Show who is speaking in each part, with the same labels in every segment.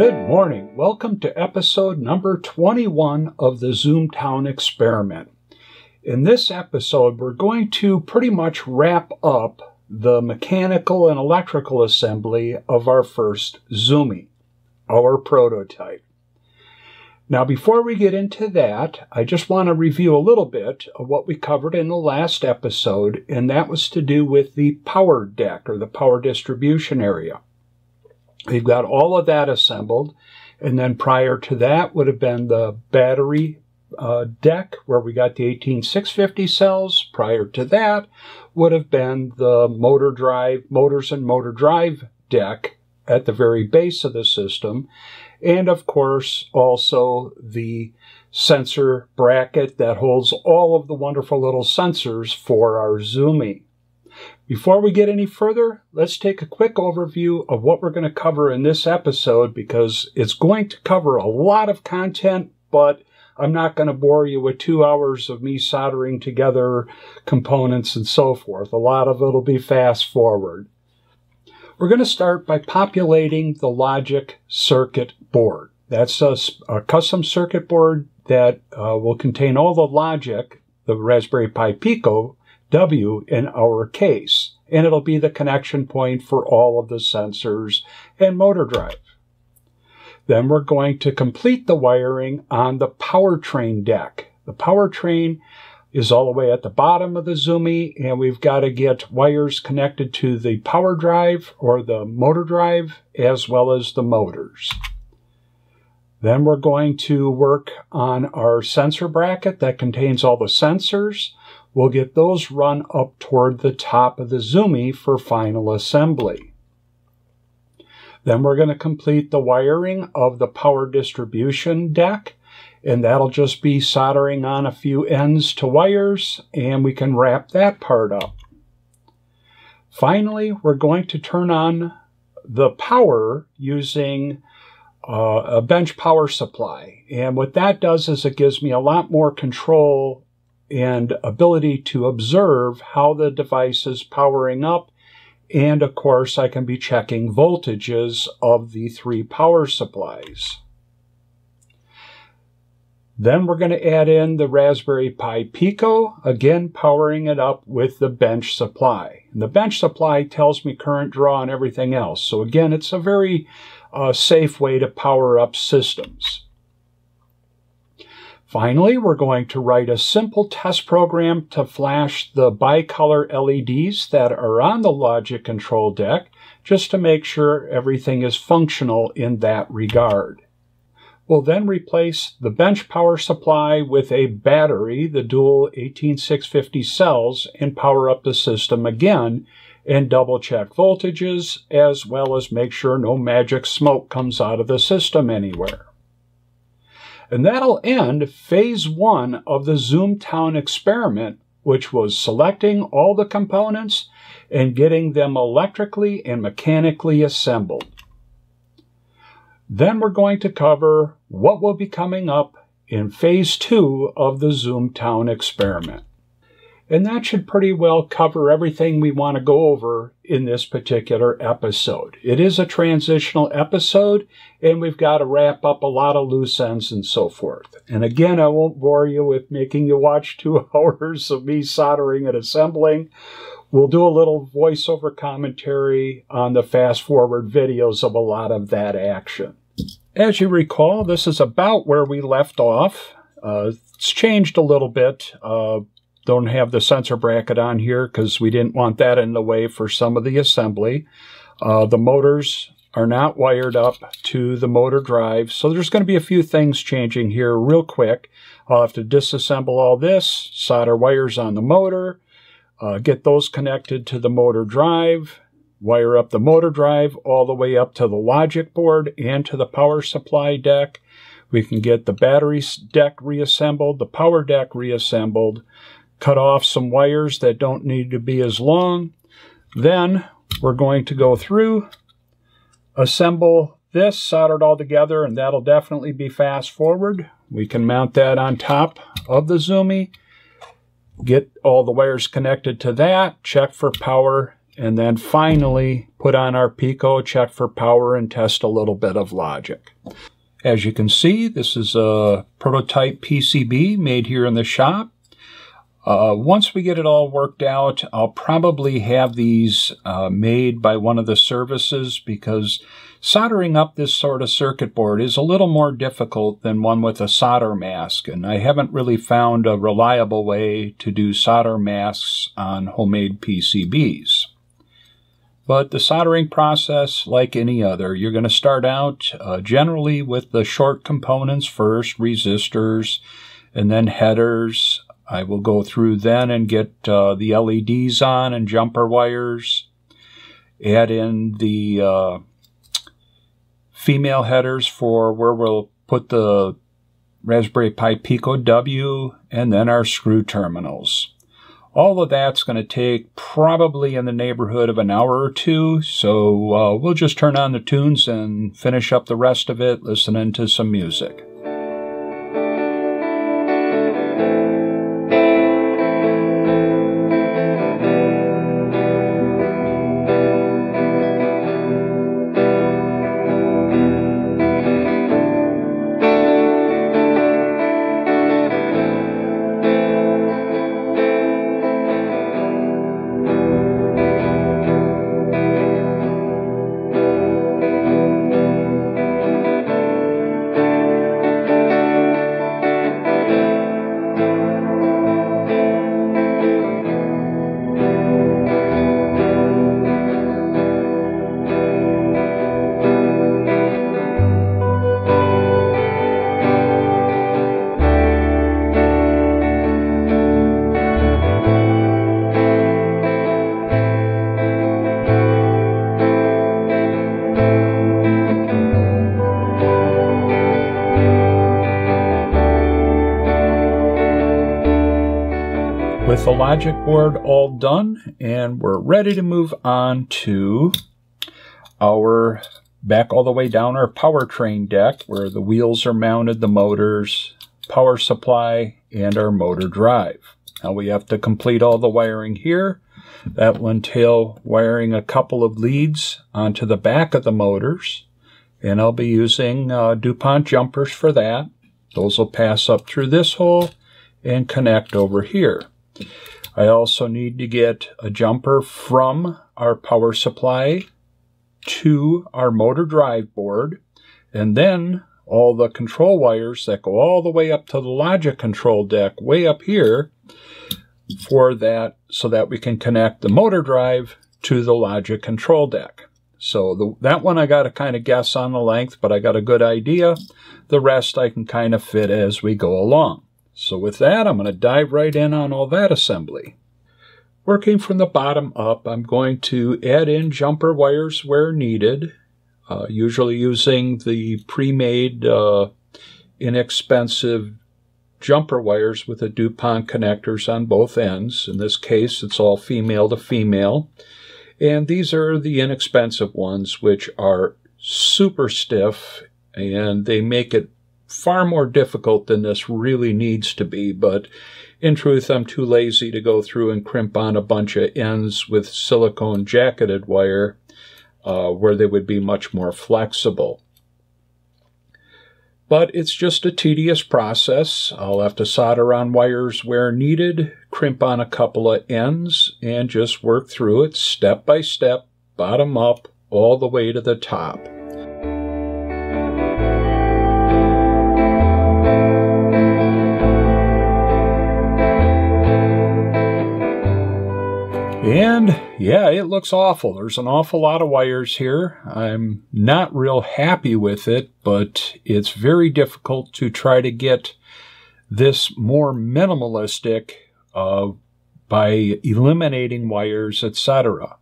Speaker 1: Good morning. Welcome to episode number 21 of the Zoomtown experiment. In this episode, we're going to pretty much wrap up the mechanical and electrical assembly of our first Zoomie, our prototype. Now, before we get into that, I just want to review a little bit of what we covered in the last episode, and that was to do with the power deck or the power distribution area. We've got all of that assembled. And then prior to that would have been the battery uh, deck where we got the 18650 cells. Prior to that would have been the motor drive, motors and motor drive deck at the very base of the system. And of course, also the sensor bracket that holds all of the wonderful little sensors for our Zoomie. Before we get any further, let's take a quick overview of what we're going to cover in this episode because it's going to cover a lot of content, but I'm not going to bore you with two hours of me soldering together components and so forth. A lot of it'll be fast forward. We're going to start by populating the logic circuit board. That's a, a custom circuit board that uh, will contain all the logic, the Raspberry Pi Pico W in our case, and it'll be the connection point for all of the sensors and motor drive. Then we're going to complete the wiring on the powertrain deck. The powertrain is all the way at the bottom of the Zoomie, and we've got to get wires connected to the power drive or the motor drive as well as the motors. Then we're going to work on our sensor bracket that contains all the sensors. We'll get those run up toward the top of the Zoomie for final assembly. Then we're going to complete the wiring of the power distribution deck, and that'll just be soldering on a few ends to wires, and we can wrap that part up. Finally, we're going to turn on the power using uh, a bench power supply. And what that does is it gives me a lot more control and ability to observe how the device is powering up. And of course, I can be checking voltages of the three power supplies. Then we're going to add in the Raspberry Pi Pico, again powering it up with the bench supply. And the bench supply tells me current draw and everything else. So again, it's a very uh, safe way to power up systems. Finally, we're going to write a simple test program to flash the bicolor LEDs that are on the logic control deck just to make sure everything is functional in that regard. We'll then replace the bench power supply with a battery, the dual 18650 cells, and power up the system again and double check voltages as well as make sure no magic smoke comes out of the system anywhere. And that'll end phase one of the Zoomtown experiment, which was selecting all the components and getting them electrically and mechanically assembled. Then we're going to cover what will be coming up in phase two of the Zoomtown experiment. And that should pretty well cover everything we want to go over in this particular episode. It is a transitional episode, and we've got to wrap up a lot of loose ends and so forth. And again, I won't bore you with making you watch two hours of me soldering and assembling. We'll do a little voiceover commentary on the fast forward videos of a lot of that action. As you recall, this is about where we left off. Uh, it's changed a little bit. Uh, don't have the sensor bracket on here because we didn't want that in the way for some of the assembly. Uh, the motors are not wired up to the motor drive, so there's going to be a few things changing here real quick. I'll have to disassemble all this, solder wires on the motor, uh, get those connected to the motor drive, wire up the motor drive all the way up to the logic board and to the power supply deck. We can get the battery deck reassembled, the power deck reassembled, cut off some wires that don't need to be as long. Then we're going to go through, assemble this, solder it all together, and that'll definitely be fast forward. We can mount that on top of the Zoomie, get all the wires connected to that, check for power and then finally put on our Pico, check for power, and test a little bit of logic. As you can see, this is a prototype PCB made here in the shop. Uh, once we get it all worked out, I'll probably have these uh, made by one of the services because soldering up this sort of circuit board is a little more difficult than one with a solder mask, and I haven't really found a reliable way to do solder masks on homemade PCBs. But the soldering process, like any other, you're going to start out uh, generally with the short components first, resistors, and then headers, I will go through then and get uh, the LEDs on and jumper wires, add in the uh, female headers for where we'll put the Raspberry Pi Pico W, and then our screw terminals. All of that's going to take probably in the neighborhood of an hour or two, so uh, we'll just turn on the tunes and finish up the rest of it listening to some music. Logic board all done and we're ready to move on to our back all the way down our powertrain deck where the wheels are mounted, the motors, power supply, and our motor drive. Now we have to complete all the wiring here. That will entail wiring a couple of leads onto the back of the motors and I'll be using uh, DuPont jumpers for that. Those will pass up through this hole and connect over here. I also need to get a jumper from our power supply to our motor drive board, and then all the control wires that go all the way up to the logic control deck way up here for that so that we can connect the motor drive to the logic control deck. So the, that one I got to kind of guess on the length, but I got a good idea. The rest I can kind of fit as we go along. So with that, I'm going to dive right in on all that assembly. Working from the bottom up, I'm going to add in jumper wires where needed, uh, usually using the pre-made uh, inexpensive jumper wires with the DuPont connectors on both ends. In this case, it's all female to female. And these are the inexpensive ones, which are super stiff and they make it far more difficult than this really needs to be, but in truth, I'm too lazy to go through and crimp on a bunch of ends with silicone jacketed wire uh, where they would be much more flexible. But it's just a tedious process. I'll have to solder on wires where needed, crimp on a couple of ends, and just work through it step by step, bottom up, all the way to the top. And yeah, it looks awful. There's an awful lot of wires here. I'm not real happy with it, but it's very difficult to try to get this more minimalistic uh, by eliminating wires, etc.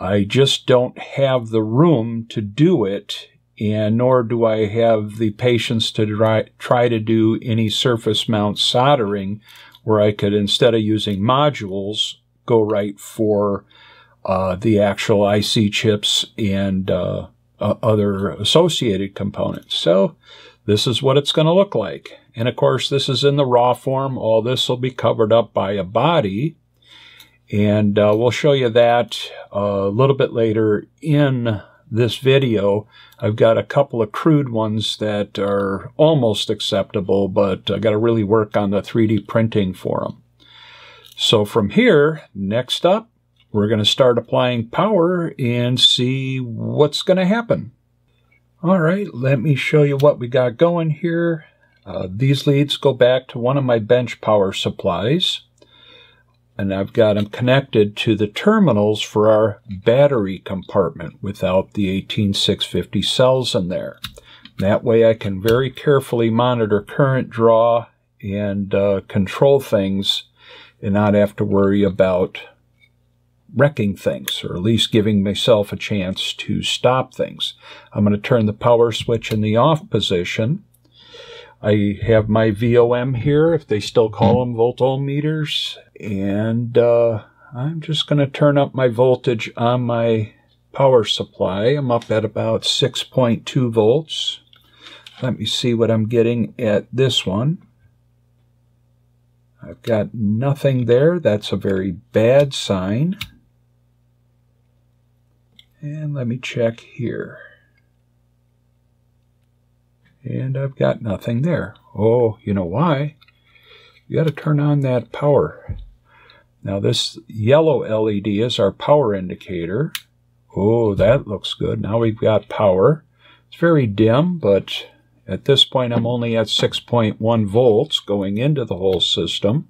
Speaker 1: I just don't have the room to do it, and nor do I have the patience to try, try to do any surface mount soldering where I could, instead of using modules, go right for uh, the actual IC chips and uh, uh, other associated components. So this is what it's going to look like. And of course, this is in the raw form. All this will be covered up by a body. And uh, we'll show you that a little bit later in this video. I've got a couple of crude ones that are almost acceptable, but I got to really work on the 3D printing for them. So from here, next up, we're going to start applying power and see what's going to happen. All right, let me show you what we got going here. Uh, these leads go back to one of my bench power supplies and I've got them connected to the terminals for our battery compartment without the 18650 cells in there. That way I can very carefully monitor current draw and uh, control things and not have to worry about wrecking things or at least giving myself a chance to stop things. I'm going to turn the power switch in the off position I have my VOM here, if they still call them voltometers, and uh, I'm just going to turn up my voltage on my power supply. I'm up at about 6.2 volts. Let me see what I'm getting at this one. I've got nothing there. That's a very bad sign. And let me check here and I've got nothing there. Oh, you know why? You got to turn on that power. Now this yellow LED is our power indicator. Oh, that looks good. Now we've got power. It's very dim, but at this point I'm only at 6.1 volts going into the whole system.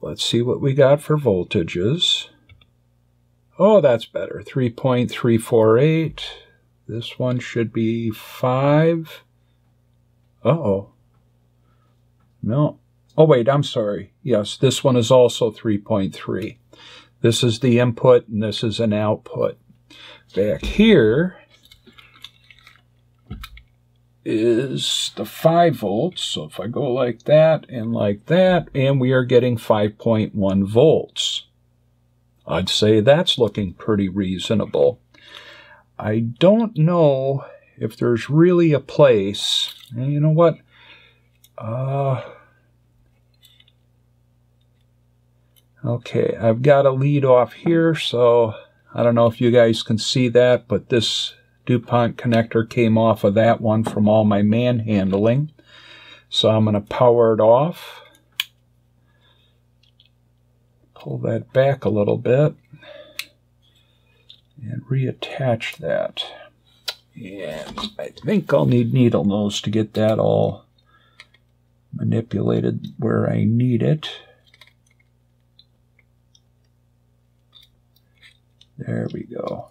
Speaker 1: Let's see what we got for voltages. Oh, that's better. 3.348. This one should be 5. Uh-oh. No. Oh, wait, I'm sorry. Yes, this one is also 3.3. This is the input and this is an output. Back here is the 5 volts. So if I go like that and like that, and we are getting 5.1 volts. I'd say that's looking pretty reasonable. I don't know if there's really a place. And you know what? Uh, okay, I've got a lead off here, so I don't know if you guys can see that, but this DuPont connector came off of that one from all my manhandling. So I'm going to power it off. Pull that back a little bit and reattach that. And I think I'll need needle nose to get that all manipulated where I need it. There we go.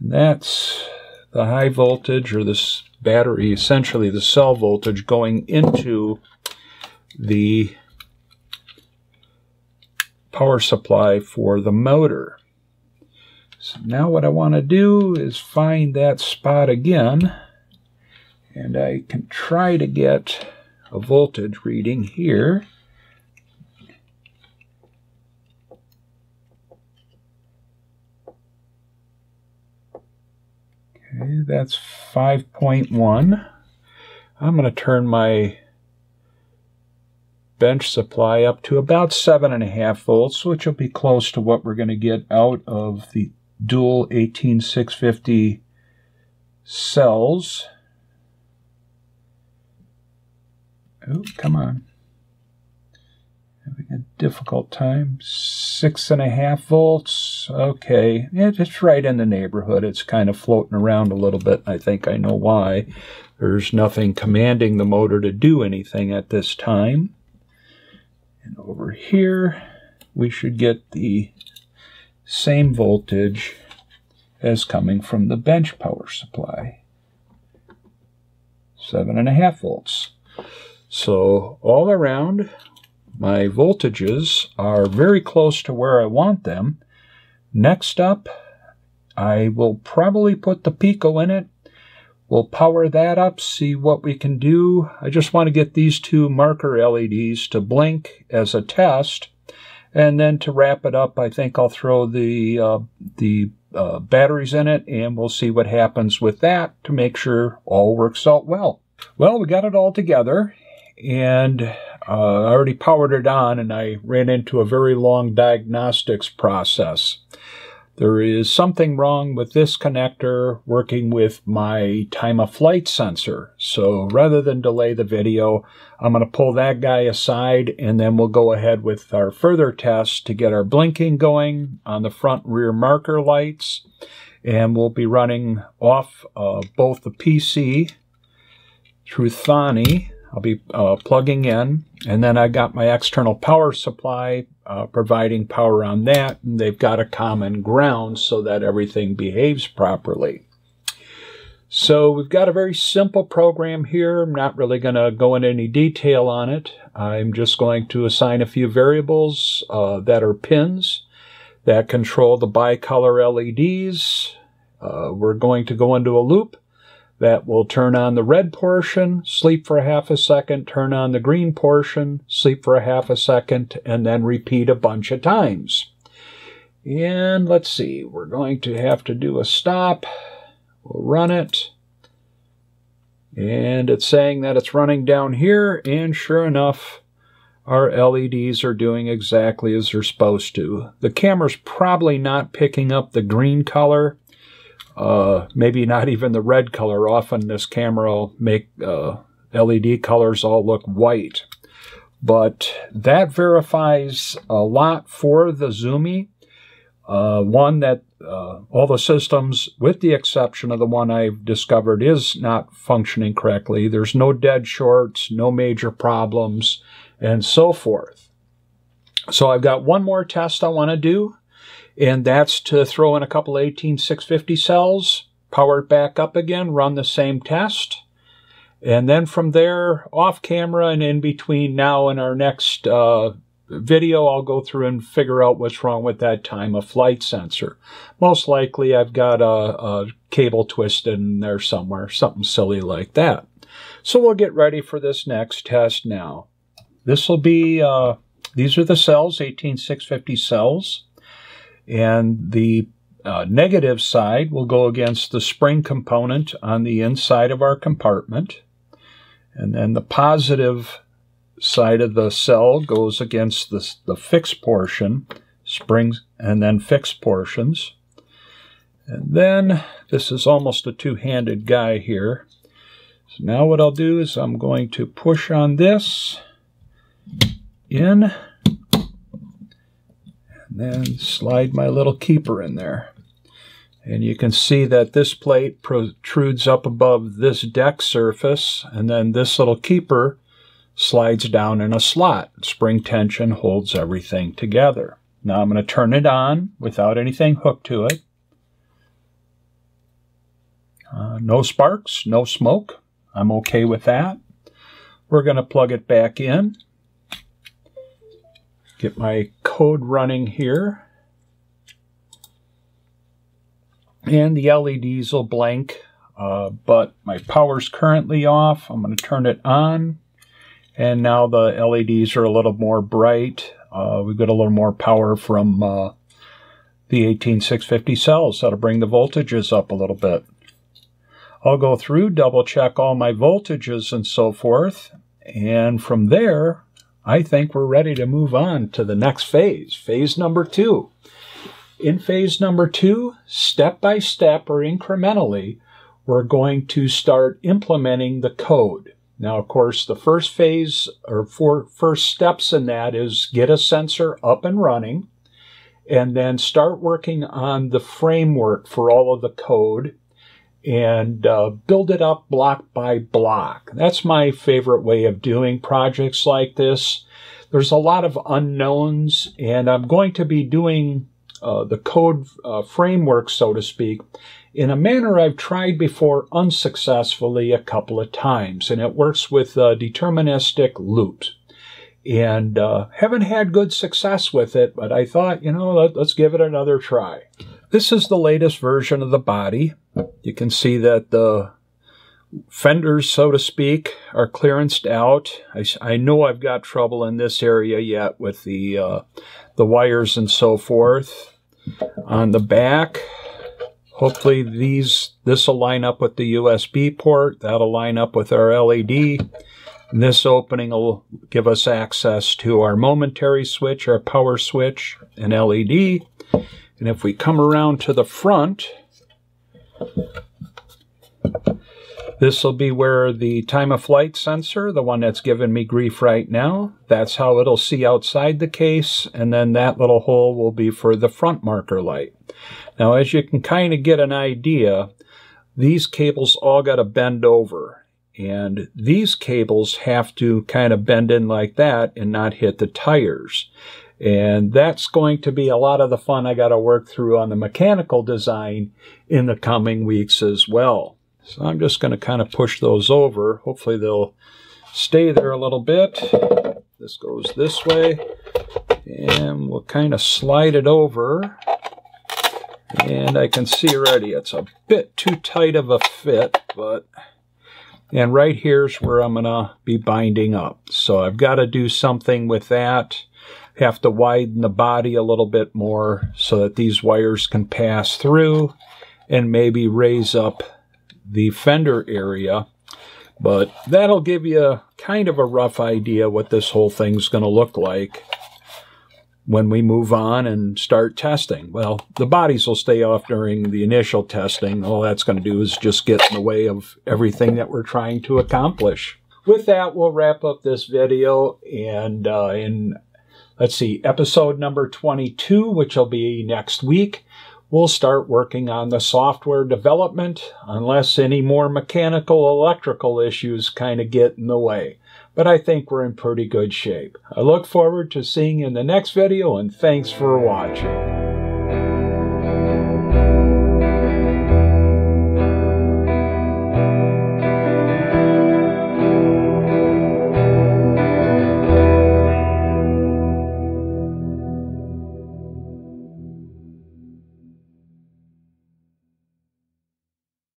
Speaker 1: And that's the high voltage or this battery, essentially the cell voltage going into the power supply for the motor. So now what I want to do is find that spot again and I can try to get a voltage reading here. Okay, that's 5.1. I'm going to turn my bench supply up to about 7.5 volts, which will be close to what we're going to get out of the dual 18650 cells. Oh, come on. A difficult time. Six and a half volts. Okay. It's right in the neighborhood. It's kind of floating around a little bit. I think I know why. There's nothing commanding the motor to do anything at this time. And over here, we should get the same voltage as coming from the bench power supply. Seven and a half volts. So all around, my voltages are very close to where I want them. Next up, I will probably put the Pico in it. We'll power that up, see what we can do. I just want to get these two marker LEDs to blink as a test. And then to wrap it up, I think I'll throw the uh, the uh, batteries in it, and we'll see what happens with that to make sure all works out well. Well, we got it all together, and uh, I already powered it on and I ran into a very long diagnostics process. There is something wrong with this connector working with my time of flight sensor. So rather than delay the video, I'm going to pull that guy aside and then we'll go ahead with our further tests to get our blinking going on the front rear marker lights. And we'll be running off both the PC through Thonny. I'll be uh, plugging in and then I got my external power supply uh, providing power on that, and they've got a common ground so that everything behaves properly. So we've got a very simple program here. I'm not really going to go into any detail on it. I'm just going to assign a few variables uh, that are pins that control the bicolor LEDs. Uh, we're going to go into a loop that will turn on the red portion, sleep for a half a second, turn on the green portion, sleep for a half a second, and then repeat a bunch of times. And let's see, we're going to have to do a stop. We'll run it. And it's saying that it's running down here, and sure enough, our LEDs are doing exactly as they're supposed to. The camera's probably not picking up the green color, uh, maybe not even the red color. Often this camera will make uh, LED colors all look white. But that verifies a lot for the Zoomie. Uh, one that uh, all the systems, with the exception of the one I've discovered, is not functioning correctly. There's no dead shorts, no major problems, and so forth. So I've got one more test I want to do and that's to throw in a couple 18650 cells, power it back up again, run the same test. And then from there, off camera and in between now and our next uh, video, I'll go through and figure out what's wrong with that time of flight sensor. Most likely I've got a, a cable twisted in there somewhere, something silly like that. So we'll get ready for this next test now. This will be, uh, these are the cells, 18650 cells. And the uh, negative side will go against the spring component on the inside of our compartment. And then the positive side of the cell goes against the, the fixed portion, springs, and then fixed portions. And then this is almost a two-handed guy here. So now what I'll do is I'm going to push on this in then slide my little keeper in there. And you can see that this plate protrudes up above this deck surface, and then this little keeper slides down in a slot. Spring tension holds everything together. Now I'm going to turn it on without anything hooked to it. Uh, no sparks, no smoke. I'm okay with that. We're going to plug it back in. Get my code running here. And the LEDs will blank, uh, but my power's currently off. I'm going to turn it on. And now the LEDs are a little more bright. Uh, we've got a little more power from uh, the 18650 cells. That'll bring the voltages up a little bit. I'll go through, double check all my voltages and so forth. And from there, I think we're ready to move on to the next phase, phase number two. In phase number two, step by step or incrementally, we're going to start implementing the code. Now, of course, the first phase or four first steps in that is get a sensor up and running and then start working on the framework for all of the code and uh, build it up block by block. That's my favorite way of doing projects like this. There's a lot of unknowns, and I'm going to be doing uh, the code uh, framework, so to speak, in a manner I've tried before unsuccessfully a couple of times, and it works with uh, deterministic loops. And uh, haven't had good success with it, but I thought, you know, let, let's give it another try. This is the latest version of the body. You can see that the fenders, so to speak, are clearanced out. I, I know I've got trouble in this area yet with the uh, the wires and so forth. On the back, hopefully these this will line up with the USB port. That'll line up with our LED. And this opening will give us access to our momentary switch, our power switch, and LED. And if we come around to the front, this will be where the time of flight sensor, the one that's giving me grief right now, that's how it'll see outside the case, and then that little hole will be for the front marker light. Now, as you can kind of get an idea, these cables all got to bend over, and these cables have to kind of bend in like that and not hit the tires. And that's going to be a lot of the fun I got to work through on the mechanical design in the coming weeks as well. So I'm just going to kind of push those over. Hopefully they'll stay there a little bit. This goes this way. And we'll kind of slide it over. And I can see already it's a bit too tight of a fit, but... And right here's where I'm going to be binding up. So I've got to do something with that. Have to widen the body a little bit more so that these wires can pass through and maybe raise up the fender area. But that'll give you kind of a rough idea what this whole thing's going to look like when we move on and start testing. Well, the bodies will stay off during the initial testing. All that's going to do is just get in the way of everything that we're trying to accomplish. With that, we'll wrap up this video and uh, in, let's see, episode number 22, which will be next week, we'll start working on the software development unless any more mechanical electrical issues kind of get in the way. But I think we're in pretty good shape. I look forward to seeing you in the next video and thanks for watching.